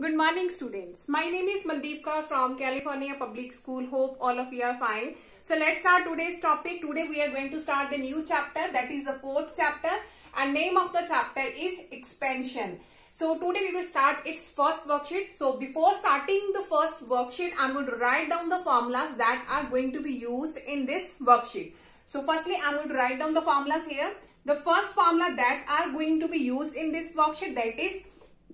Good morning students. My name is Mandeep Kaur from California Public School. Hope all of you are fine. So let's start today's topic. Today we are going to start the new chapter that is the fourth chapter and name of the chapter is expansion. So today we will start its first worksheet. So before starting the first worksheet, I'm going to write down the formulas that are going to be used in this worksheet. So firstly, I'm going to write down the formulas here. The first formula that are going to be used in this worksheet that is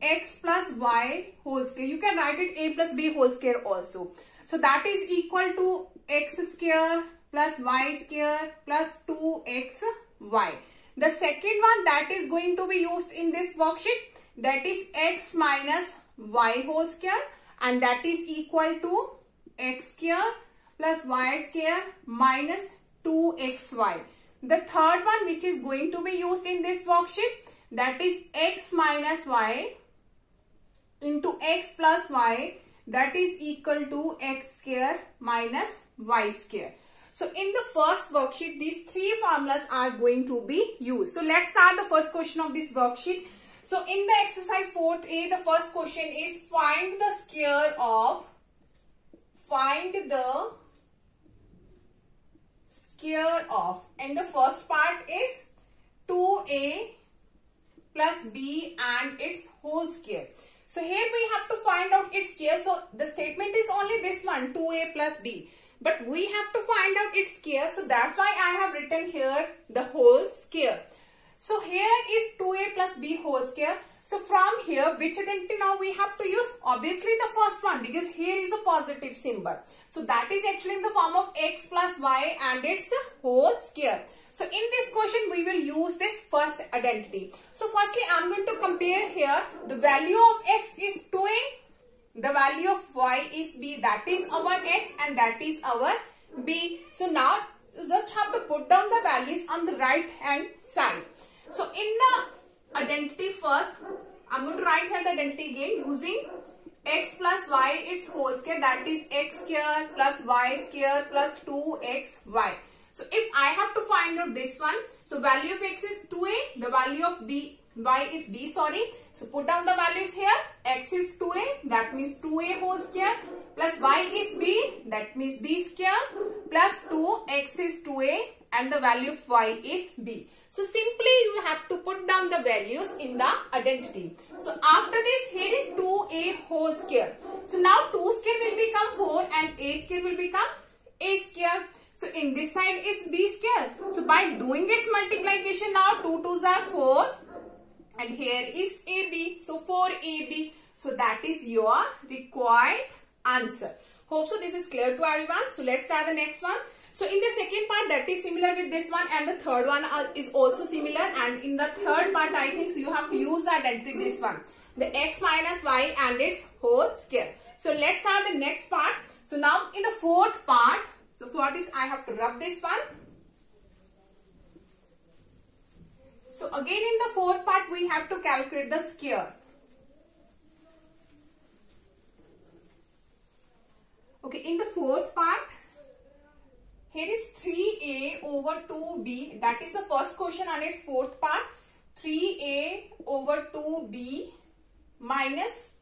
x plus y whole square. You can write it a plus b whole square also. So that is equal to x square plus y square plus 2xy. The second one that is going to be used in this worksheet that is x minus y whole square and that is equal to x square plus y square minus 2xy. The third one which is going to be used in this worksheet that is x minus y into x plus y that is equal to x square minus y square. So in the first worksheet, these three formulas are going to be used. So let's start the first question of this worksheet. So in the exercise 4a, the first question is find the square of, find the square of and the first part is 2a plus b and its whole square. So here we have to find out its square. So the statement is only this one 2a plus b. But we have to find out its square. So that's why I have written here the whole square. So here is 2a plus b whole square. So from here, which identity now we have to use? Obviously the first one because here is a positive symbol. So that is actually in the form of x plus y and its whole square. So in this question, we will use this first identity. So firstly, I'm going to compare here. The value of x is 2a. The value of y is b. That is our x and that is our b. So now, you just have to put down the values on the right hand side. So in the identity first, I'm going to write here the identity again using x plus y its whole square that is x square plus y square plus 2xy. So if I have to find out this one, so value of x is 2a, the value of b, y is b, sorry. So put down the values here, x is 2a, that means 2a whole square, plus y is b, that means b square, plus 2, x is 2a, and the value of y is b. So simply you have to put down the values in the identity. So after this here is 2a whole square. So now 2 square will become 4 and a square will become a square. So in this side is b square. So by doing its multiplication now 2 2s are 4 and here is ab. So 4ab. So that is your required answer. Hope so this is clear to everyone. So let's start the next one. So in the second part that is similar with this one and the third one uh, is also similar and in the third part I think so you have to use identity this one. The x minus y and its whole square. So let's start the next part. So now in the fourth part so for this I have to rub this one. So again in the fourth part we have to calculate the square. Okay, in the fourth part, here is 3a over 2b. That is the first question on its fourth part. 3a over 2b minus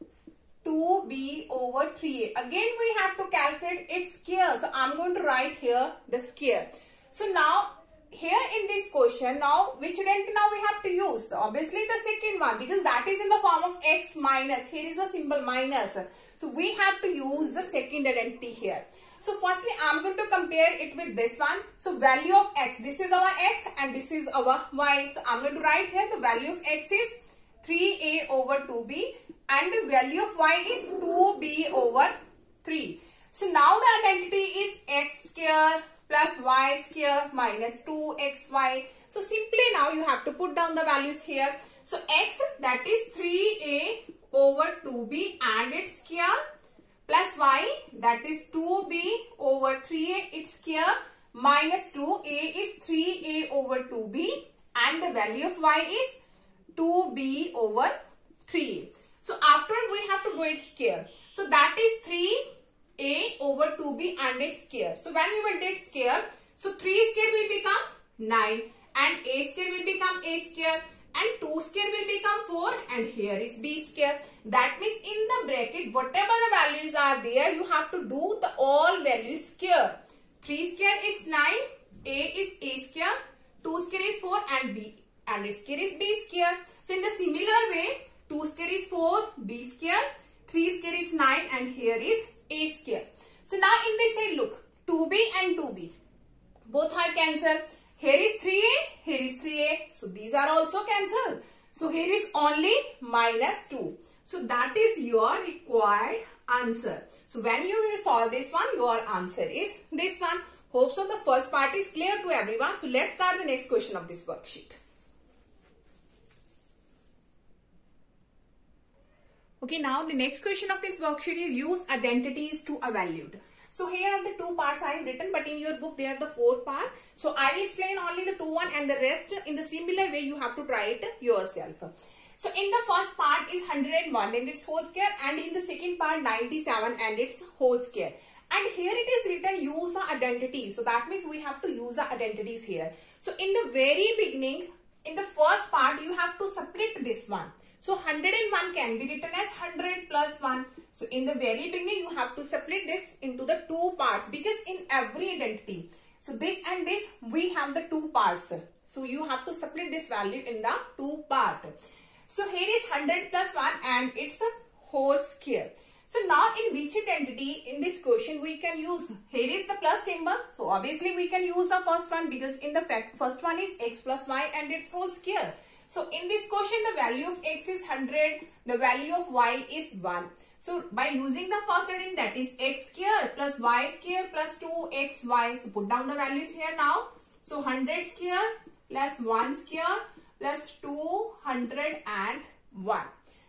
2b over 3a. Again, we have to calculate its square. So, I'm going to write here the square. So, now here in this question, now which identity now we have to use? Obviously, the second one because that is in the form of x minus. Here is a symbol minus. So, we have to use the second identity here. So, firstly, I'm going to compare it with this one. So, value of x. This is our x and this is our y. So, I'm going to write here the value of x is 3a over 2b and the value of y is 2b over 3. So now the identity is x square plus y square minus 2xy. So simply now you have to put down the values here. So x that is 3a over 2b and its square plus y that is 2b over 3a its square minus 2a is 3a over 2b and the value of y is 2b over 3. So after we have to do its square. So that is 3a over 2b and its square. So when we will do its square, so 3 square will become 9 and a square will become a square and 2 square will become 4 and here is b square. That means in the bracket whatever the values are there you have to do the all values square. 3 square is 9, a is a square, 2 square is 4 and b and its square is b square. So in the similar way 2 square is 4, b square, 3 square is 9 and here is a square. So now in this side look 2b and 2b both are cancelled. Here is 3a, here is 3a. So these are also cancelled. So here is only minus 2. So that is your required answer. So when you will solve this one, your answer is this one. Hope so the first part is clear to everyone. So let's start the next question of this worksheet. Okay, now the next question of this worksheet is use identities to evaluate. So here are the two parts I have written but in your book they are the fourth part. So I will explain only the two one and the rest in the similar way you have to try it yourself. So in the first part is 101 and its whole square and in the second part 97 and its whole square. And here it is written use the identity. So that means we have to use the identities here. So in the very beginning, in the first part, you have to split this one. So 101 can be written as 100 plus 1. So in the very beginning, you have to split this into the two parts because in every identity, so this and this, we have the two parts. So you have to split this value in the two part. So here is 100 plus 1 and it's a whole square. So now in which identity in this question we can use, here is the plus symbol. So obviously we can use the first one because in the fact first one is x plus y and its whole square. So in this question, the value of x is 100, the value of y is 1. So by using the first addition that is x square plus y square plus 2xy. So put down the values here now. So 100 square plus 1 square plus 201.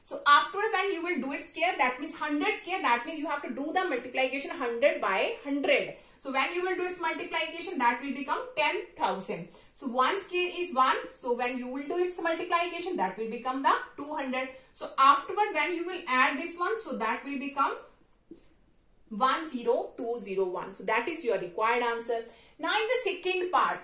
So after when you will do it square that means 100 square that means you have to do the multiplication 100 by 100. So when you will do its multiplication, that will become 10,000. So 1 square is 1. So when you will do its multiplication, that will become the 200. So afterward, when you will add this one, so that will become 10201. So that is your required answer. Now in the second part,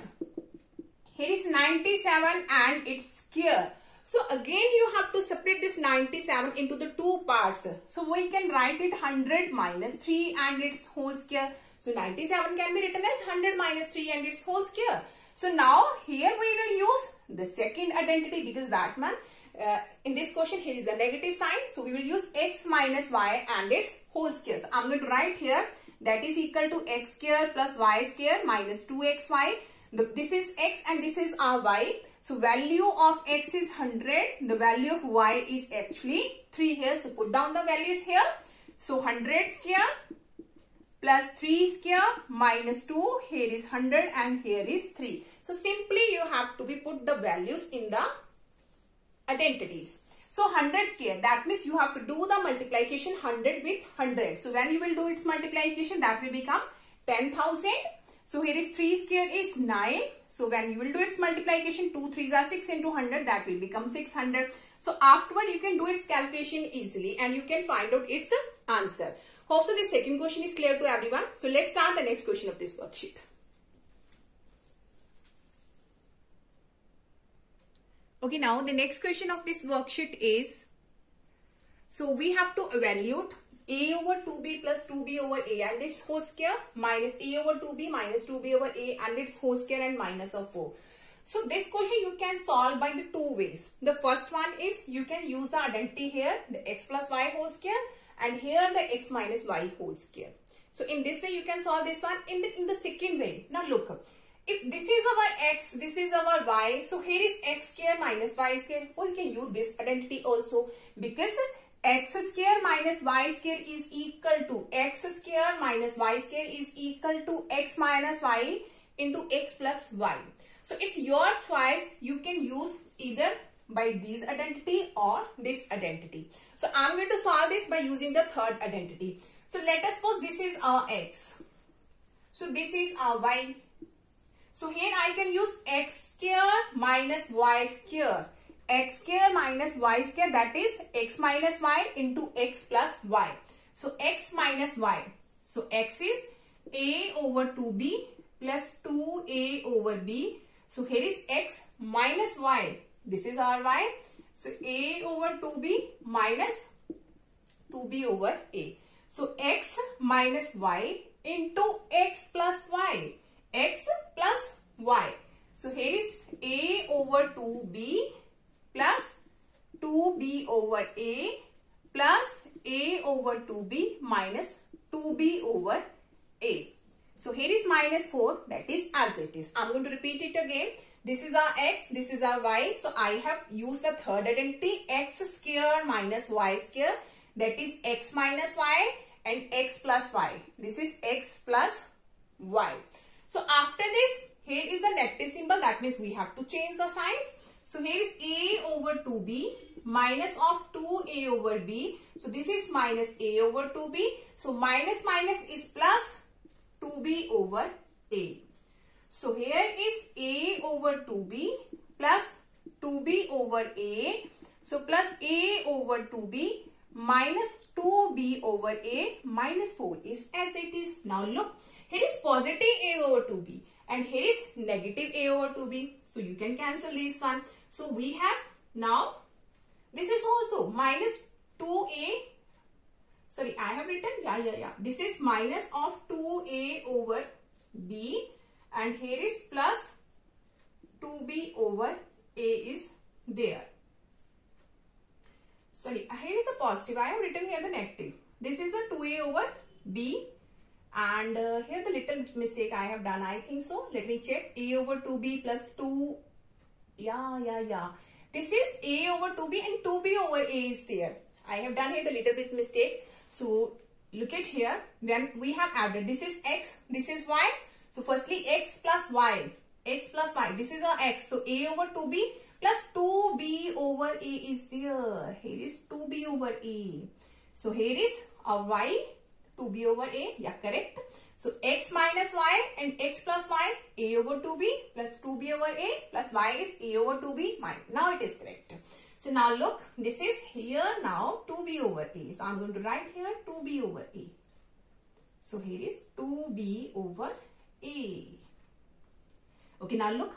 here is 97 and its square. So again you have to separate this 97 into the two parts. So we can write it 100 minus 3 and its whole square. So 97 can be written as 100 minus 3 and its whole square. So now here we will use the second identity because that man uh, in this question here is a negative sign. So we will use x minus y and its whole square. So I'm going to write here that is equal to x square plus y square minus 2xy. This is x and this is our y. So value of x is 100. The value of y is actually 3 here. So put down the values here. So 100 square plus 3 square minus 2 here is 100 and here is 3 so simply you have to be put the values in the identities. So 100 square that means you have to do the multiplication 100 with 100 so when you will do its multiplication that will become 10000 so here is 3 square is 9 so when you will do its multiplication 2 3s are 6 into 100 that will become 600 so afterward you can do its calculation easily and you can find out its answer Hope so this second question is clear to everyone. So let's start the next question of this worksheet. Okay, now the next question of this worksheet is, so we have to evaluate a over 2b plus 2b over a and its whole square minus a over 2b minus 2b over a and its whole square and minus of 4. So this question you can solve by the two ways. The first one is you can use the identity here, the x plus y whole square and here the x minus y whole square. So in this way you can solve this one in the, in the second way. Now look, if this is our x, this is our y, so here is x square minus y square. We can use this identity also because x square minus y square is equal to x square minus y square is equal to x minus y into x plus y. So it's your choice. You can use either by this identity or this identity. So I'm going to solve this by using the third identity. So let us suppose this is our x. So this is our y. So here I can use x square minus y square. x square minus y square that is x minus y into x plus y. So x minus y. So x is a over 2b plus 2a over b. So here is x minus y This is our y. So a over 2b minus 2b over a. So x minus y into x plus y. x plus y. So here is a over 2b plus 2b over a plus a over 2b minus 2b over a. So here is minus 4 that is as it is. I'm going to repeat it again. This is our x, this is our y. So I have used the third identity x square minus y square that is x minus y and x plus y. This is x plus y. So after this here is a negative symbol that means we have to change the signs. So here is a over 2b minus of 2a over b. So this is minus a over 2b. So minus minus is plus 2b over a. So here is A over 2B plus 2B over A. So plus A over 2B minus 2B over A minus 4 is as it is. Now look, here is positive A over 2B and here is negative A over 2B. So you can cancel this one. So we have now, this is also minus 2A. Sorry, I have written, yeah, yeah, yeah. This is minus of 2A over B and here is plus 2b over a is there. Sorry, here is a positive. I have written here the negative. This is a 2a over b and uh, here the little mistake I have done. I think so. Let me check. a over 2b plus 2. Yeah, yeah, yeah. This is a over 2b and 2b over a is there. I have done here the little bit mistake. So look at here. When we have added this is x, this is y so firstly x plus y. x plus y. This is our x. So a over 2b plus 2b over a is there. Here is 2b over a. So here is our y 2b over a. Yeah, correct. So x minus y and x plus y a over 2b plus 2b over a plus y is a over 2b minus. Now it is correct. So now look, this is here now 2b over a. So I'm going to write here 2b over a. So here is 2b over a. Okay, now look.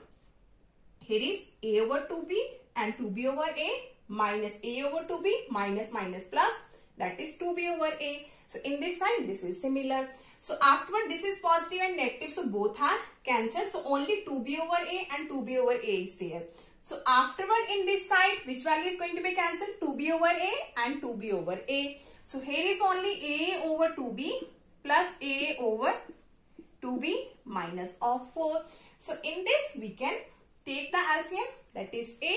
Here is A over 2B and 2B over A minus A over 2B minus minus plus that is 2B over A. So in this side this is similar. So afterward this is positive and negative so both are cancelled. So only 2B over A and 2B over A is there. So afterward in this side which value is going to be cancelled? 2B over A and 2B over A. So here is only A over 2B plus A over 2b minus of 4. So in this we can take the LCM that is a.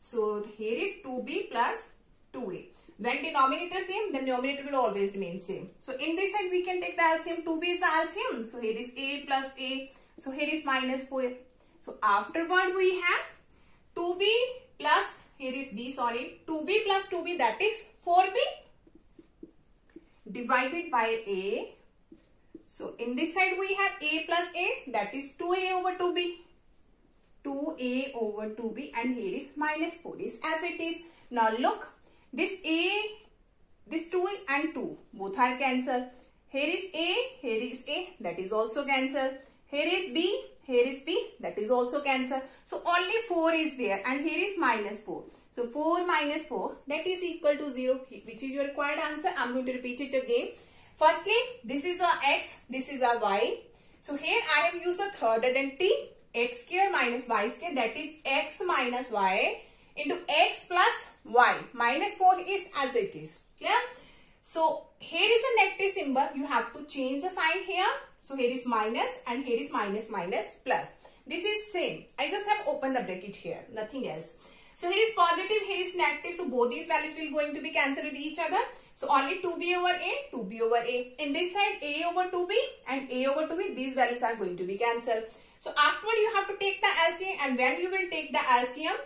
So here is 2b plus 2a. When denominator same, then numerator will always remain same. So in this side we can take the LCM. 2b is the LCM. So here is a plus a. So here is minus 4. So afterward we have 2b plus, here is b sorry, 2b plus 2b that is 4b divided by a so in this side we have a plus a that is 2a over 2b. 2a over 2b and here is minus 4 is as it is. Now look this a, this 2 and 2 both are cancelled. Here is a, here is a that is also cancelled. Here is b, here is b that is also cancelled. So only 4 is there and here is minus 4. So 4 minus 4 that is equal to 0 which is your required answer. I am going to repeat it again. Firstly, this is a x, this is a y. So here I have used a third identity x square minus y square that is x minus y into x plus y. Minus 4 is as it is. Clear? So here is a negative symbol. You have to change the sign here. So here is minus and here is minus minus plus. This is same. I just have opened the bracket here. Nothing else. So here is positive, here is negative. So both these values will going to be cancelled with each other. So only 2b over a, 2b over a. In this side a over 2b and a over 2b, these values are going to be cancelled. So afterward you have to take the LCM and when you will take the LCM,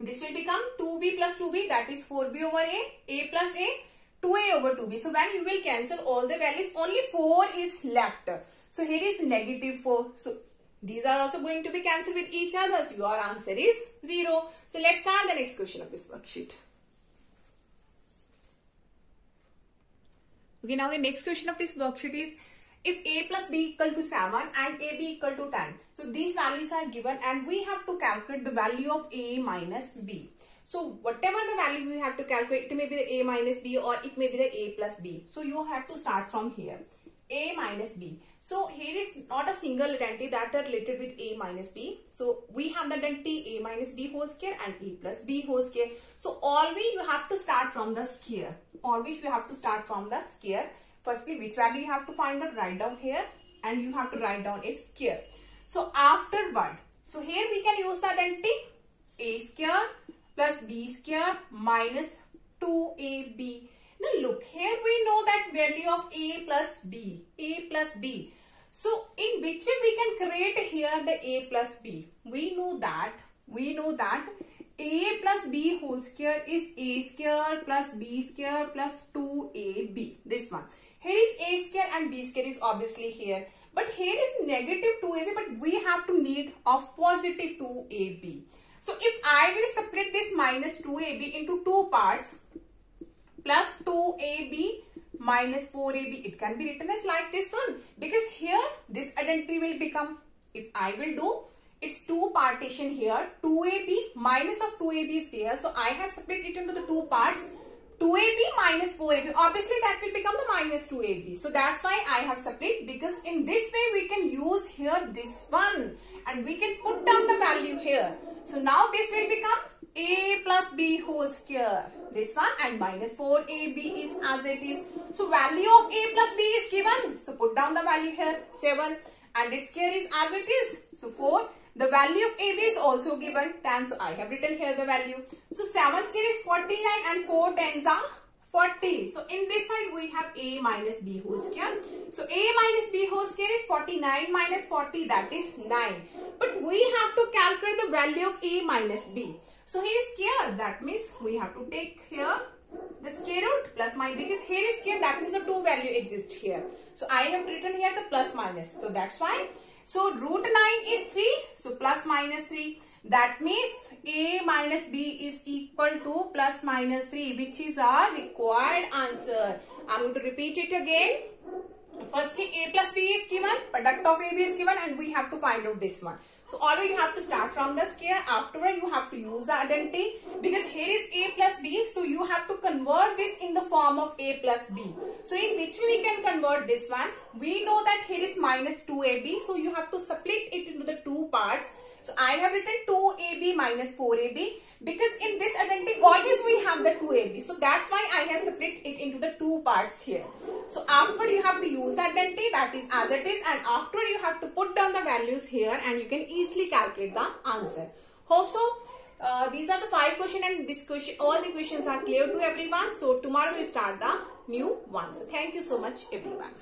this will become 2b plus 2b that is 4b over a, a plus a, 2a over 2b. So when you will cancel all the values, only 4 is left. So here is negative 4. So these are also going to be cancelled with each other. So your answer is 0. So let's start the next question of this worksheet. Okay, now the next question of this worksheet is if a plus b equal to 7 and ab equal to 10. So these values are given and we have to calculate the value of a minus b. So whatever the value we have to calculate, it may be the a minus b or it may be the a plus b. So you have to start from here. a minus b. So here is not a single identity that are related with a minus b. So we have the identity a minus b whole square and a plus b whole square. So always you have to start from the square. Always you have to start from the square. Firstly, which value you have to find out, write down here and you have to write down its square. So afterward, so here we can use the identity a square plus b square minus 2ab. Now look, here we know that value of a plus b, a plus b. So in which way we can create here the a plus b? We know that, we know that a plus b whole square is a square plus b square plus 2ab. This one. Here is a square and b square is obviously here. But here is negative 2ab but we have to need of positive 2ab. So if I will separate this minus 2ab into two parts plus 2ab minus 4ab it can be written as like this one. Because here this identity will become if I will do it's two partition here. 2ab minus of 2ab is there. So I have split it into the two parts. 2ab minus 4ab obviously that will become the minus 2ab so that's why I have separated. Because in this way we can use here this one. And we can put down the value here. So now this will become a plus b whole square. This one and minus 4ab is as it is. So value of a plus b is given. So put down the value here 7 and its square is as it is. So 4. The value of ab is also given 10. So I have written here the value. So 7 square is 49 and 4 tens are 40. So in this side we have a minus b whole square. So a minus b whole square is 49 minus 40 that is 9. But we have to calculate the value of a minus b. So here is square that means we have to take here the square root plus minus because here is square that means the two value exist here. So I have written here the plus minus. So that's why. So root 9 is 3. So plus minus 3. That means a minus b is equal to plus minus 3 which is our required answer. I'm going to repeat it again. Firstly a plus b is given, product of ab is given and we have to find out this one. So always you have to start from the square. Afterward you have to use the identity because here is a plus b. So you have to convert this in the form of a plus b. So in which way we can convert this one? We know that here is minus 2ab. So you have to split it into the two parts. So I have written 2ab minus 4ab because in this identity always we have the 2ab. So that's why I have split it into the two parts here. So after you have to use identity that is as it is and after you have to put down the values here and you can easily calculate the answer. Hope so. Uh, these are the five questions and this question, all the questions are clear to everyone. So tomorrow we'll start the new one. So thank you so much everyone.